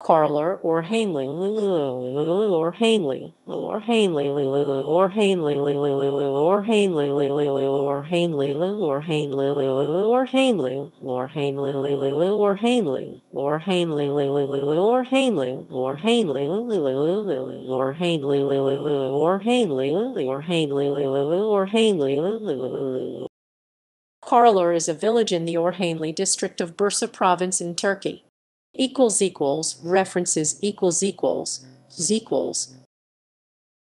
Çöreler or Hanley or Hanley or Hanley or Hanley or Hanley or Hanley or Hanley or Hanley or Hanley or Hanley or Hanley or Hanley or Hanley or Hanley or Hanley or Hanley or Hanley Çöreler is a village in the Orhaneli district of Bursa province in Turkey equals equals references equals equals equals